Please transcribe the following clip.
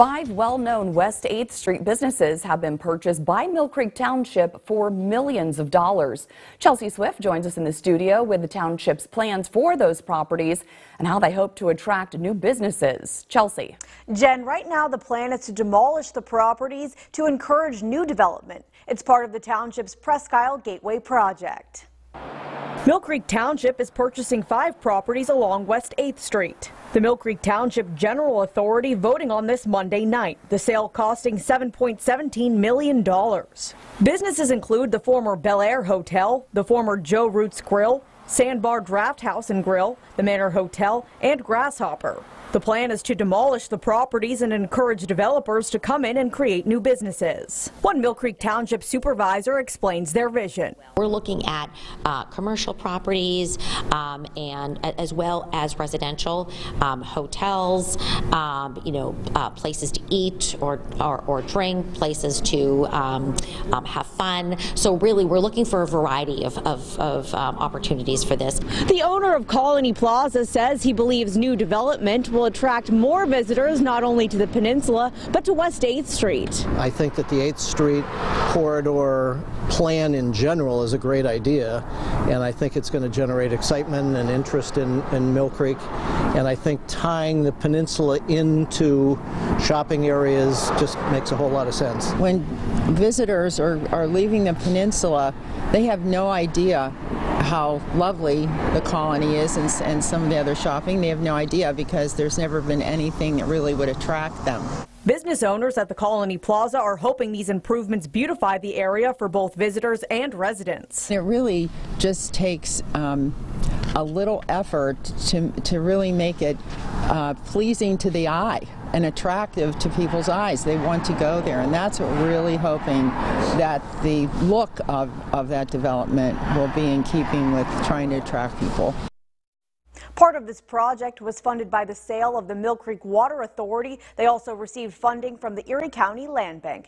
Five well-known West 8th Street businesses have been purchased by Millcreek Township for millions of dollars. Chelsea Swift joins us in the studio with the township's plans for those properties and how they hope to attract new businesses. Chelsea. Jen, right now the plan is to demolish the properties to encourage new development. It's part of the township's Presque Isle Gateway project. Millcreek Township is purchasing five properties along West 8th Street. The Millcreek Township General Authority voting on this Monday night, the sale costing $7.17 million. Businesses include the former Bel Air Hotel, the former Joe Roots Grill, Sandbar Draft House and Grill, the Manor Motel, and Grasshopper. The plan is to demolish the properties and encourage developers to come in and create new businesses. One Millcreek Township supervisor explains their vision. We're looking at uh, commercial properties um, and as well as residential um, hotels, um, you know, uh, places to eat or, or, or drink, places to um, um, have fun. So really, we're looking for a variety of, of, of um, opportunities for this. The owner of Colony Plaza says he believes new development will will attract more visitors not only to the peninsula but to West 8th Street. I think that the 8th Street corridor plan in general is a great idea and I think it's going to generate excitement and interest in, in Millcreek and I think tying the peninsula into shopping areas just makes a whole lot of sense. When visitors are, are leaving the peninsula they have no idea how lovely the colony is and, and some of the other shopping. They have no idea because there's never been anything that really would attract them. Business owners at the Colony Plaza are hoping these improvements beautify the area for both visitors and residents. It really just takes um, a little effort to, to really make it uh, pleasing to the eye and attractive to people's eyes. They want to go there, and that's what we're really hoping that the look of, of that development will be in keeping with trying to attract people. Part of this project was funded by the sale of the Millcreek Water Authority. They also received funding from the Erie County Land Bank.